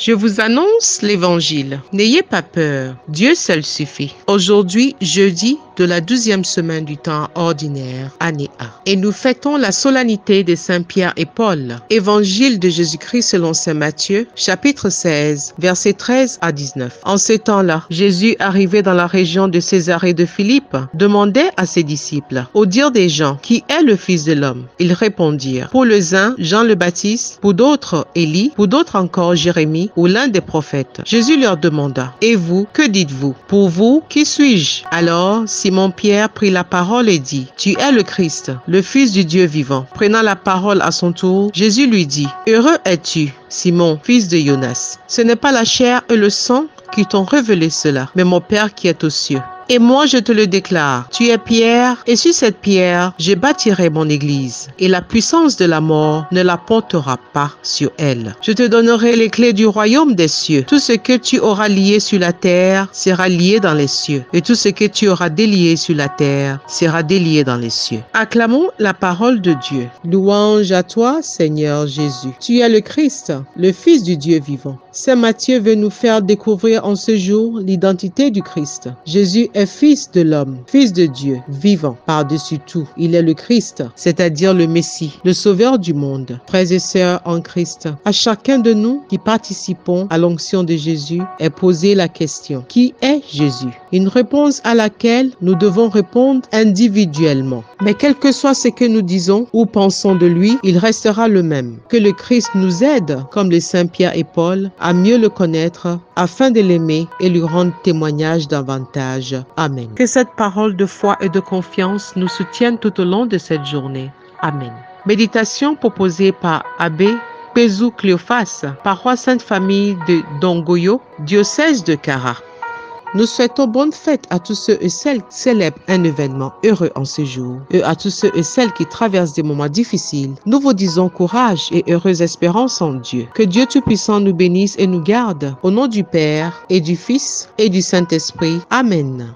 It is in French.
Je vous annonce l'évangile. N'ayez pas peur. Dieu seul suffit. Aujourd'hui, jeudi de la douzième semaine du temps ordinaire, année A. Et nous fêtons la solennité de Saint Pierre et Paul. Évangile de Jésus-Christ selon Saint Matthieu, chapitre 16, versets 13 à 19. En ce temps-là, Jésus, arrivé dans la région de Césarée de Philippe, demandait à ses disciples, au dire des gens, qui est le Fils de l'homme? Ils répondirent, pour les uns, Jean le Baptiste, pour d'autres, Élie, pour d'autres encore, Jérémie, ou l'un des prophètes. Jésus leur demanda, Et vous, que dites-vous? Pour vous, qui suis-je? Alors Simon-Pierre prit la parole et dit, Tu es le Christ, le Fils du Dieu vivant. Prenant la parole à son tour, Jésus lui dit, Heureux es-tu, Simon, fils de Jonas. Ce n'est pas la chair et le sang qui t'ont révélé cela, mais mon Père qui est aux cieux. Et moi je te le déclare, tu es pierre, et sur cette pierre je bâtirai mon église, et la puissance de la mort ne la portera pas sur elle. Je te donnerai les clés du royaume des cieux. Tout ce que tu auras lié sur la terre sera lié dans les cieux, et tout ce que tu auras délié sur la terre sera délié dans les cieux. Acclamons la parole de Dieu. Louange à toi, Seigneur Jésus. Tu es le Christ, le Fils du Dieu vivant. Saint Matthieu veut nous faire découvrir en ce jour l'identité du Christ. Jésus est fils de l'homme, fils de Dieu, vivant par-dessus tout. Il est le Christ, c'est-à-dire le Messie, le Sauveur du monde. Frères et sœurs en Christ, à chacun de nous qui participons à l'onction de Jésus est posée la question, qui est Jésus? Une réponse à laquelle nous devons répondre individuellement. Mais quel que soit ce que nous disons ou pensons de lui, il restera le même. Que le Christ nous aide, comme les saints Pierre et Paul, à mieux le connaître afin de l'aimer et lui rendre témoignage davantage. Que cette parole de foi et de confiance nous soutienne tout au long de cette journée. Amen. Méditation proposée par Abbé Pézou Cléophas, paroisse Sainte Famille de Dongoyo, diocèse de Cara. Nous souhaitons bonne fête à tous ceux et celles qui célèbrent un événement heureux en ce jour et à tous ceux et celles qui traversent des moments difficiles. Nous vous disons courage et heureuse espérance en Dieu. Que Dieu Tout-Puissant nous bénisse et nous garde. Au nom du Père et du Fils et du Saint-Esprit. Amen.